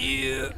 Yeah.